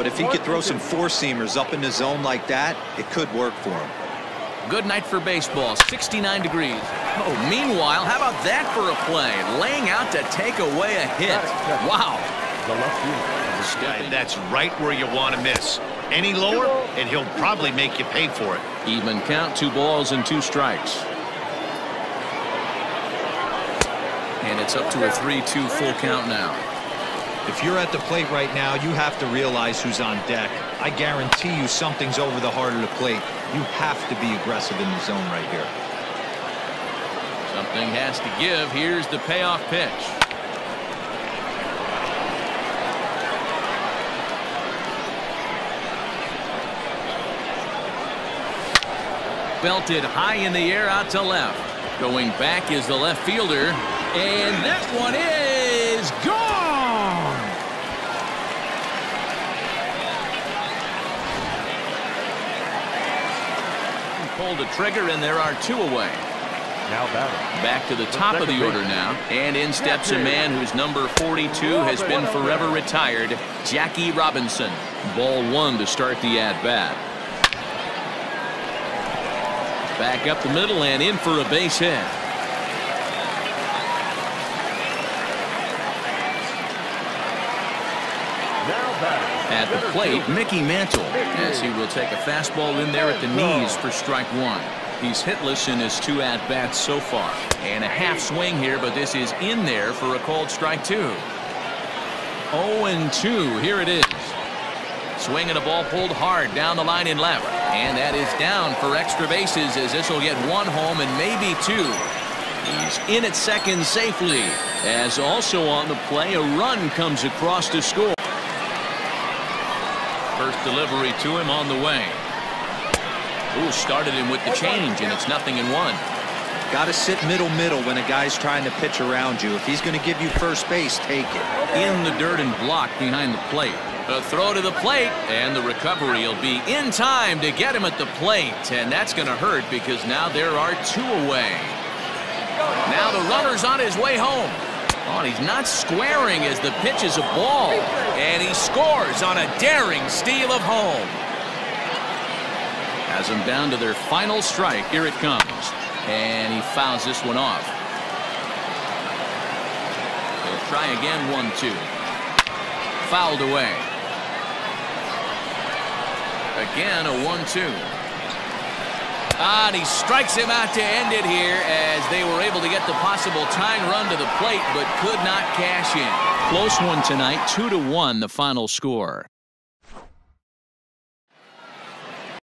but if he could throw some four-seamers up in the zone like that, it could work for him. Good night for baseball, 69 degrees. Oh, meanwhile, how about that for a play? Laying out to take away a hit. Wow. The left field. That's right where you want to miss. Any lower, and he'll probably make you pay for it. Even count, two balls and two strikes. And it's up to a 3-2 full count now. If you're at the plate right now, you have to realize who's on deck. I guarantee you something's over the heart of the plate. You have to be aggressive in the zone right here. Something has to give. Here's the payoff pitch. Belted high in the air out to left. Going back is the left fielder. And that one is gone. Pulled the trigger, and there are two away. Now batting. Back to the top of the order now. And in steps a man whose number 42 has been forever retired, Jackie Robinson. Ball one to start the at-bat. Back up the middle and in for a base hit. At the plate, Mickey Mantle, as he will take a fastball in there at the knees for strike one. He's hitless in his two at-bats so far. And a half swing here, but this is in there for a called strike two. 0-2, here it is. Swinging a ball pulled hard down the line in left. And that is down for extra bases as this will get one home and maybe two. He's in at second safely. As also on the play, a run comes across to score. First delivery to him on the way. Ooh, started him with the change, and it's nothing in one. Got to sit middle-middle when a guy's trying to pitch around you. If he's going to give you first base, take it. In the dirt and blocked behind the plate. A throw to the plate, and the recovery will be in time to get him at the plate. And that's going to hurt because now there are two away. Now the runner's on his way home. Oh, he's not squaring as the pitch is a ball. Scores on a daring steal of home. Has them down to their final strike. Here it comes. And he fouls this one off. They'll try again, one, two. Fouled away. Again, a one-two. Ah, and he strikes him out to end it here as they were able to get the possible tying run to the plate but could not cash in. Close one tonight, two to one the final score.